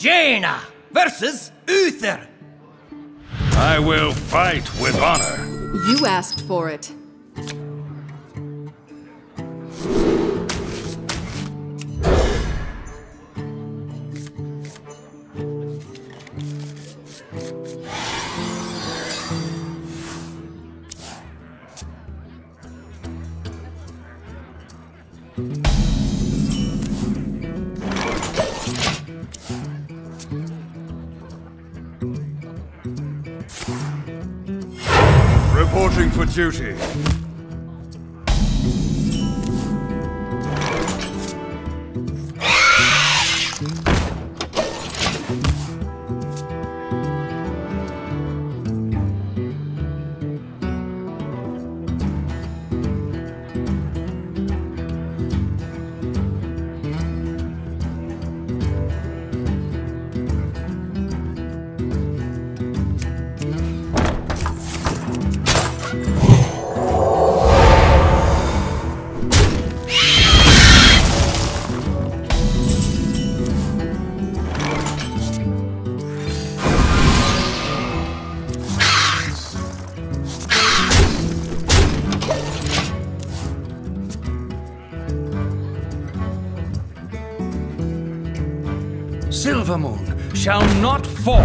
Jaina versus Uther. I will fight with honor. You asked for it. Reporting for duty. Silvermoon shall not fall.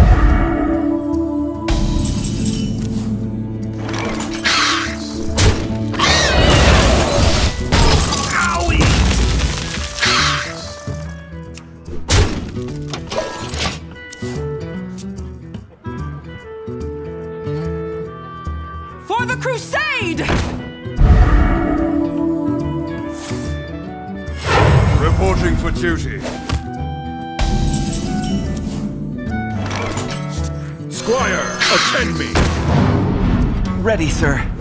For the crusade! Reporting for duty. Squire, attend me. Ready, sir.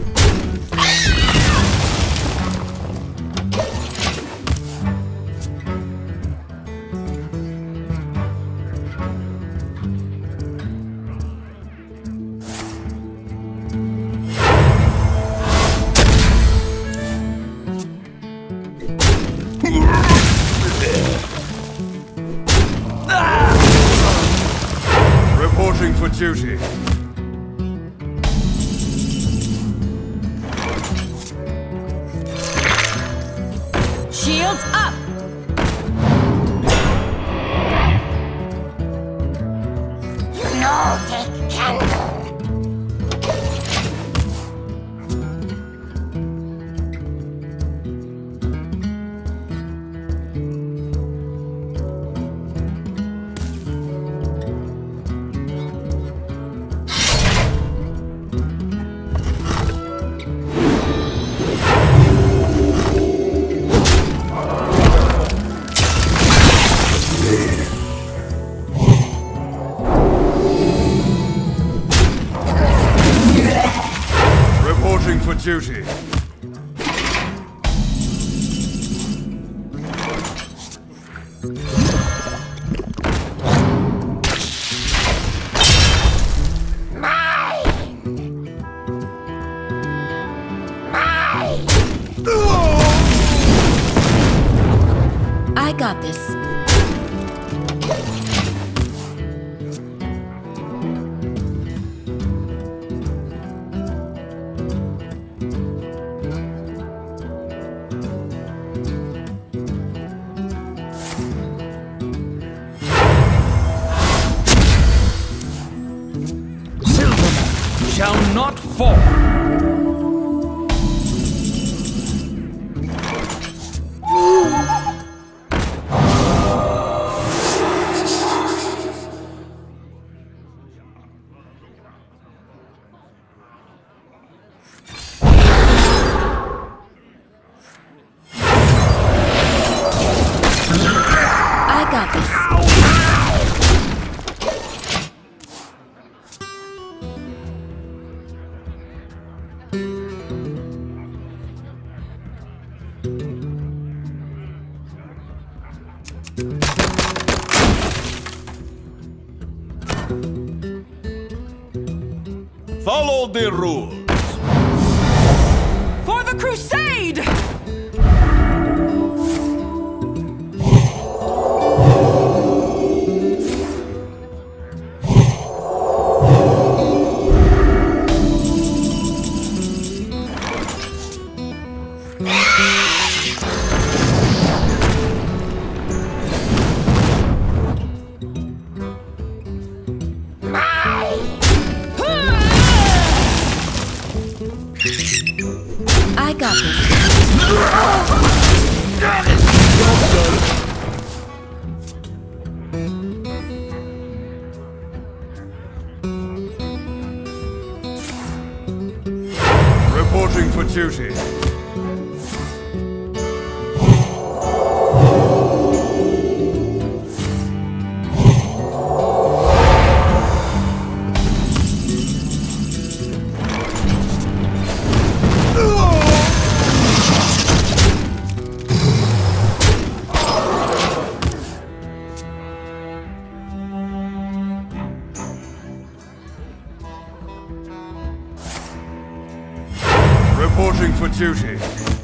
Shields up! Duty. I got this. Fall. I got this. Follow the rules. For the crusade! Reporting for duty. Reporting for duty.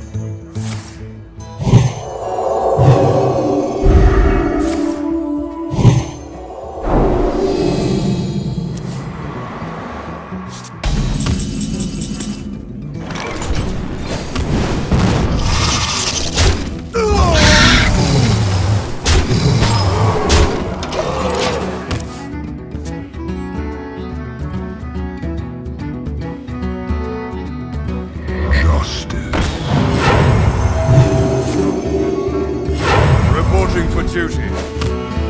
Reporting for duty.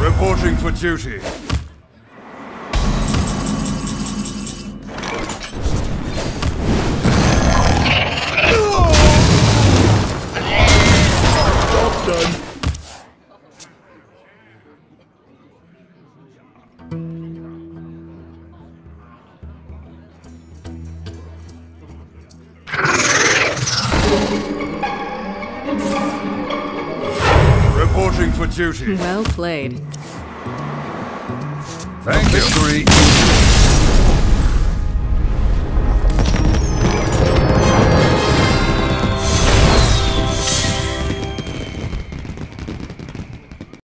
Reporting for duty. Duty. Well played. Thank you. Victory.